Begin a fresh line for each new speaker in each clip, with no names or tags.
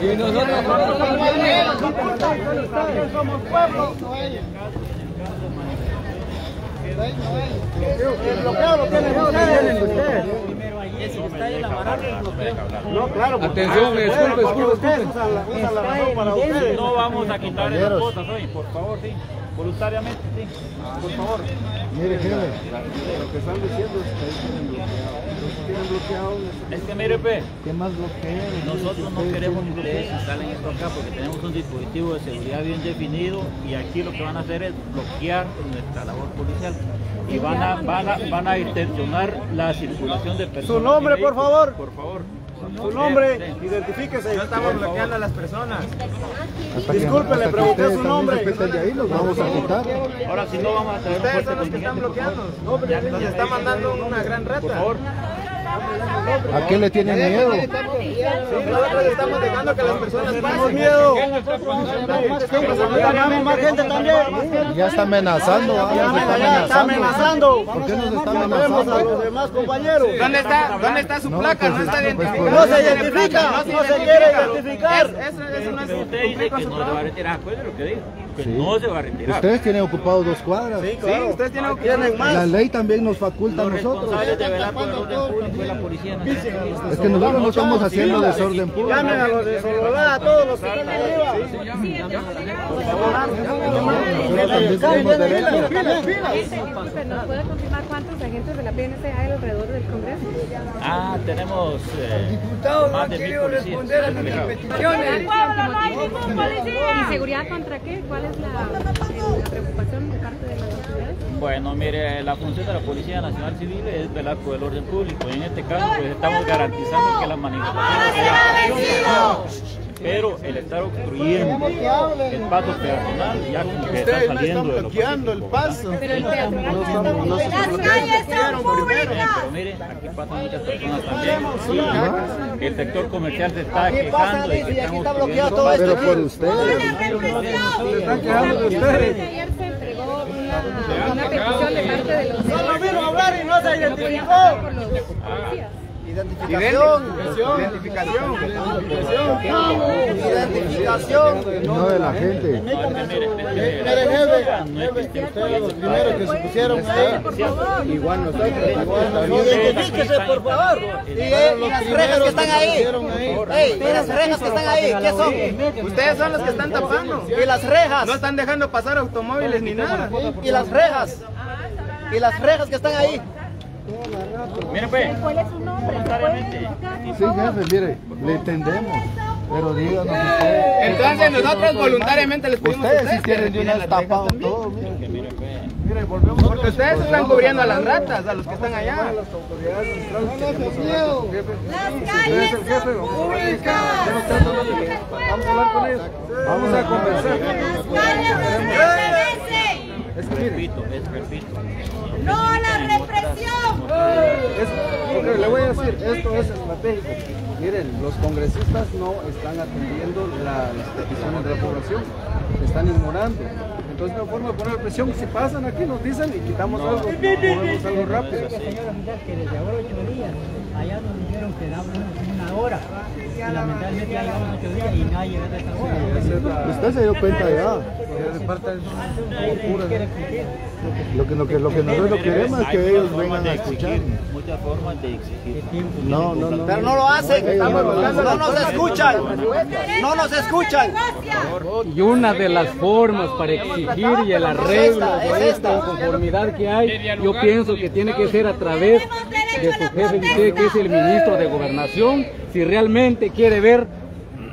Y nosotros
somos pueblo. El bloqueo lo tienen ustedes. No, claro.
Atención, disculpe, disculpe.
No vamos a quitar esas cosas hoy, por favor, sí. Voluntariamente, sí. Por favor.
Mire, jefe, lo que están diciendo es que ahí tienen bloqueado. Tienen bloqueado.
Es que mire, pe,
¿Qué más bloquean?
nosotros no queremos que ustedes instalen esto acá porque tenemos un dispositivo de seguridad bien definido y aquí lo que van a hacer es bloquear nuestra labor policial y van a, van a, van a intencionar la circulación de personas.
Su nombre, por favor.
Por favor.
Su nombre, identifíquese.
No estamos bloqueando a las personas.
Disculpe, le pregunté su nombre.
ahí, los vamos a quitar.
Ahora si no vamos a
Ustedes son los que están bloqueando.
Ya
Nos está mandando una gran
Por
rata.
favor.
¿A qué le tienen miedo?
Sí, nosotros estamos dejando que las personas
Tenemos
pasen.
miedo. Llamamos más gente también.
Ya está amenazando, ah,
Ya,
está amenazando. ¿Por qué nos está
Llamemos a los
amenazando?
demás compañeros.
¿Dónde está, ¿Dónde está su
No,
placa?
pues,
No está
pues,
identificada.
No se identifica, no se quiere identificar.
Eso, no es cumplir con su
no a que. Que no se va a retirar.
Ustedes tienen ocupados dos cuadras.
Sí,
Sí,
claro.
ustedes tienen
Tienen más.
La ley también nos faculta a
Los
nosotros.
orden público es la Policía Nacional.
Es que nosotros no estamos haciendo desorden público.
Llamen a los de a todos los que están arriba.
Nosotros.
Disculpe, ¿nos puede confirmar cuántos agentes de la PNC hay alrededor del Congreso?
Ah, tenemos eh, más de mil policías.
¿Y seguridad contra qué? ¿Cuál es la, eh, la preocupación de parte de las autoridades?
Bueno, mire, la función de la Policía Nacional Civil es velar por el orden público. Y en este caso, pues estamos garantizando que las manifestaciones sean pero el estar obstruyendo el paso peatonal ya como que está saliendo de lo
bloqueando el paso.
Pero el peatonal
No
Las calles son públicas.
Pero mire, aquí pasan muchas personas también. Y el sector comercial se está quejando de que están obstruyendo
todo
Pero por ustedes.
están quejando de ustedes.
Ayer se entregó una, una petición de parte de los
Solo vino a hablar y no se identificó. Identificación. Identificación. Identificación.
No de la gente.
Mire, jefe, ustedes los primeros que se pusieron ahí. Igual nosotros. Identifíquese, por favor.
Y, eh, y las rejas que están ahí. Ey, y las rejas que están ahí, ¿qué son? Ustedes son los que están tapando.
Y las rejas.
No están dejando pasar automóviles ni nada.
Y las rejas. Y las rejas que están ahí.
Miren, pues,
¿Cuál es su nombre?
voluntariamente.
Sí, jefe, mire, le entendemos. Pero díganos ustedes.
Entonces nosotros voluntariamente les pedimos
Ustedes si
ustedes que
quieren de una vez tapado todo. mire.
Mire, volvemos
Porque ustedes están cubriendo a las ratas, a los que están allá.
Las calles son públicas.
Vamos a hablar con ellos. Vamos a conversar.
Las calles nos pertenecen.
Repito, es repito.
No a la represión.
Es- porque le voy a decir, esto es estratégico. Miren, los congresistas no están atendiendo la- las peticiones de la población, están ignorando. Entonces, no forma de poner presión. Si pasan aquí, nos dicen y quitamos algo, movemos algo rápido.
señor oficial que desde ahora ocho días, allá nos dijeron que daban una hora. Lamentablemente ya llevamos ocho días y nadie llega a esta hora.
Usted se dio cuenta ya. Lo que, lo que, lo que nosotros queremos es que ellos vengan a escuchar.
Muchas formas de exigir.
No, no, no.
Pero no lo hacen. No nos escuchan. No nos escuchan.
Y una de las formas para exigir y el arreglo de esta inconformidad que hay, yo pienso que tiene que ser a través de su jefe de que es el ministro de Gobernación, si realmente quiere ver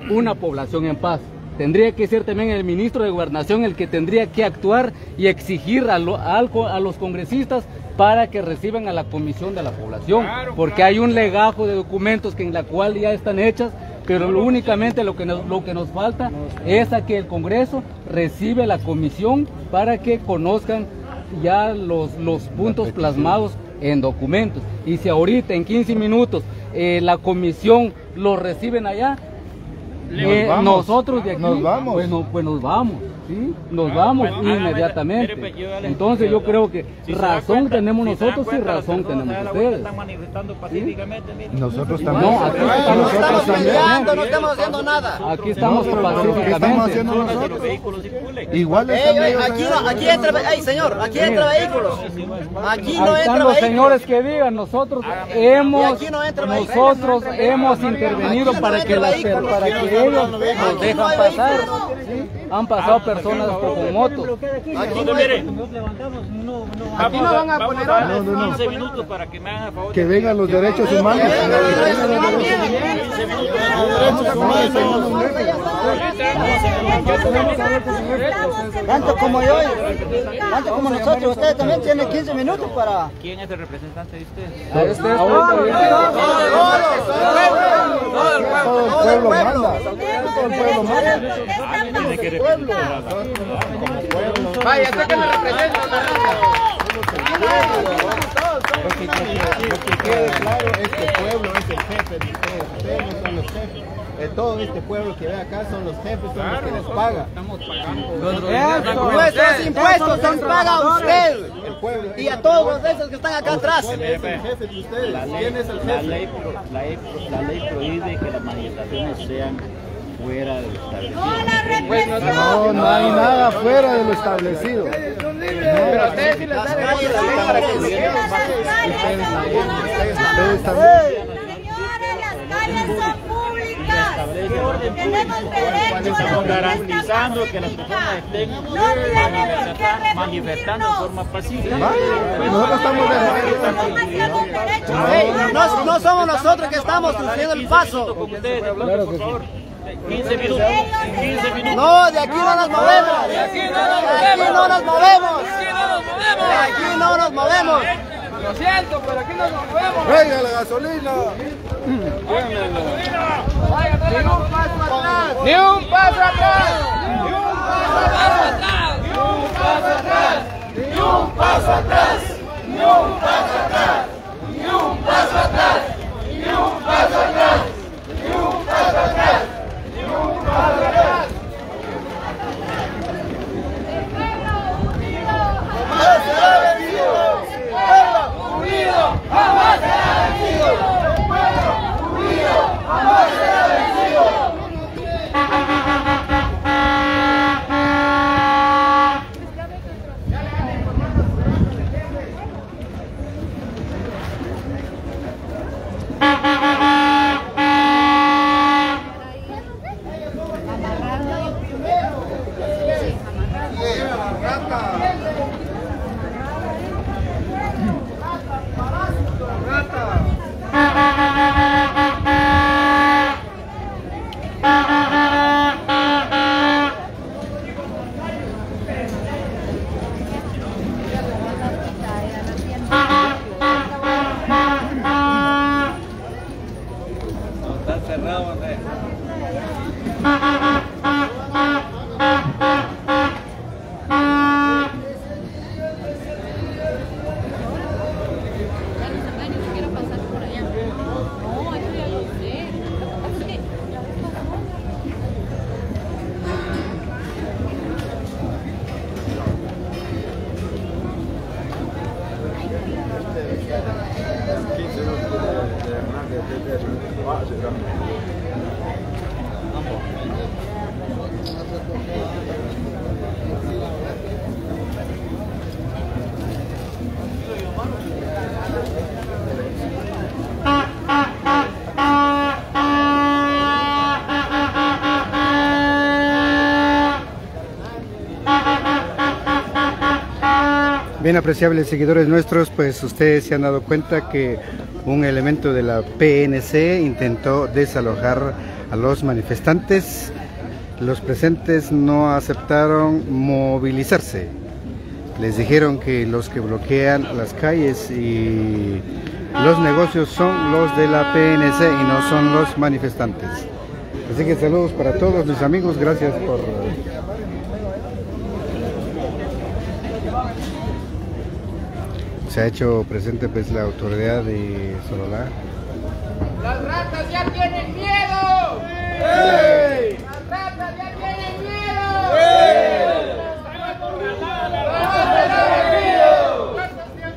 una población en paz. Tendría que ser también el ministro de Gobernación el que tendría que actuar y exigir a, lo- a algo- a los congresistas para que reciban a la comisión de la población, porque hay un legajo de documentos que en la cual ya están hechas, pero lo únicamente lo que nos, lo que nos falta es a que el Congreso recibe la comisión para que conozcan ya los, los puntos plasmados en documentos. Y si ahorita en 15 minutos eh, la comisión lo reciben allá, eh, nosotros de aquí
Nos vamos.
Pues, no- pues nos vamos. ¿Sí? nos vamos
Bueno, hágame-
inmediatamente.
mire, pues, yo
Entonces yo creo que
Si
razón
cuenta-
tenemos
si
nosotros y razón tenemos ustedes.
Están manifestando pacíficamente, mire.
Nosotros
No,
también.
aquí
No
estamos
estamos
también.
peleando, no estamos haciendo nada.
Aquí estamos
estamos
pacíficamente.
haciendo
Zonas de
nosotros?
los.
Igual
Ey,
están
ey,
ellos
aquí, no, aquí entra, ey, señor, aquí entra vehículos. Aquí no entra
los
vehículos.
señores que digan, nosotros
Y
hemos,
aquí no entra vehículos.
nosotros hemos intervenido
no
para que, las, para que
no
ellos nos
no
dejan pasar. Han pasado personas con motos.
Aquí no
mire.
Nos levantamos, no, no
Vamos
no van a poner
a darles
no, no.
15 minutos para que me hagan a favor.
Que vengan los derechos humanos.
Venga, venga, venga, venga, venga.
15 minutos.
Derechos humanos.
Tanto como yo, tanto como nosotros, ustedes también tienen 15 minutos para...
¿Quién es el representante de ustedes?
Este.
Todo el pueblo manda. Todo el pueblo manda.
Vaya, que me representa.
Lo que, este pueblo es de ustedes. Ustedes no son los jefes. De todo este pueblo que ve acá son los jefes, son los que les pagan.
Nuestros impuestos los paga usted
El pueblo
y a todos esos que están acá atrás.
¿Quién es el jefe de ustedes?
La ley,
¿Quién es el
la,
jefe?
ley, pro- la, ley, la ley prohíbe que las manifestaciones sean fuera del establecido.
No, no hay nada fuera de lo establecido.
Pero ustedes sí les dan el para que.
Ustedes también.
Señores, las calles son públicas. Tenemos derecho a
Estamos garantizando que las personas estén
No
manifestando en forma pacífica.
Nosotros estamos
Ey, no, no somos nosotros que estamos sufriendo el paso.
Con ustedes, de pronto, por favor. 15 minutos. 15 minutos.
No, de aquí no nos movemos. De aquí no nos movemos. De aquí no nos movemos.
Lo siento, pero aquí no nos movemos.
¡Venga la gasolina!
Nenhum passo atrás! Nenhum passo atrás! Nenhum passo atrás! Nenhum passo atrás! Passo atrás!
Bien apreciables seguidores nuestros, pues ustedes se han dado cuenta que un elemento de la PNC intentó desalojar a los manifestantes. Los presentes no aceptaron movilizarse. Les dijeron que los que bloquean las calles y los negocios son los de la PNC y no son los manifestantes. Así que saludos para todos mis amigos, gracias por se ha hecho presente pues la autoridad de Sololá.
¡Las ratas ya tienen miedo! ¡Hey! ¡Las ratas ya tienen miedo!
¡Hey!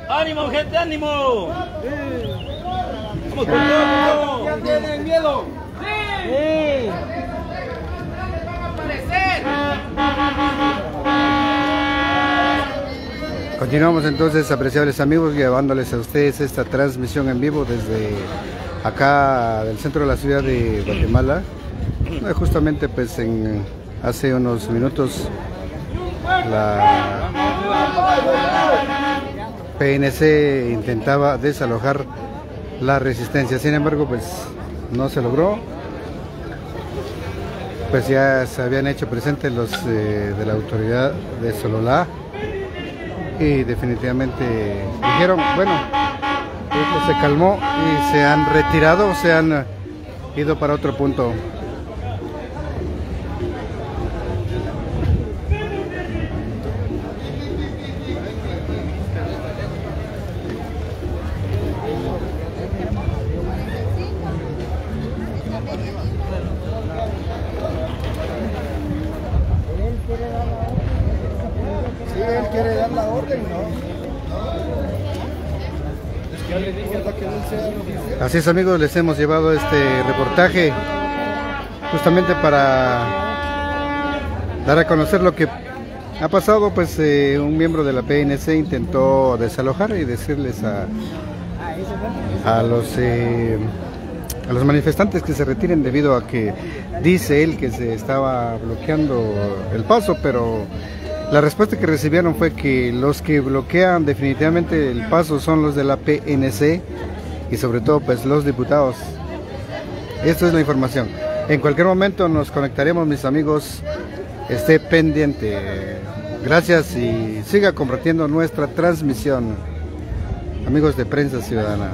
¡Ánimo, gente, ánimo!
¡Ya tienen miedo!
¡Sí! ¡Sí! ¡Las ratas van a aparecer!
Ah, ah, ah, Continuamos entonces, apreciables amigos, llevándoles a ustedes esta transmisión en vivo desde acá del centro de la ciudad de Guatemala. Eh, Justamente pues en hace unos minutos la PNC intentaba desalojar la resistencia, sin embargo pues no se logró. Pues ya se habían hecho presentes los eh, de la autoridad de Sololá y definitivamente dijeron, bueno, esto se calmó y se han retirado, se han eh, ido para otro punto. Así es amigos, les hemos llevado este reportaje justamente para dar a conocer lo que ha pasado, pues eh, un miembro de la PNC intentó desalojar y decirles a, los eh, a los manifestantes que se retiren debido a que dice él que se estaba bloqueando el paso, pero la respuesta que recibieron fue que los que bloquean definitivamente el paso son los de la PNC y sobre todo pues los diputados. Esto es la información. En cualquier momento nos conectaremos mis amigos, esté pendiente. Gracias y siga compartiendo nuestra transmisión. Amigos de Prensa Ciudadana.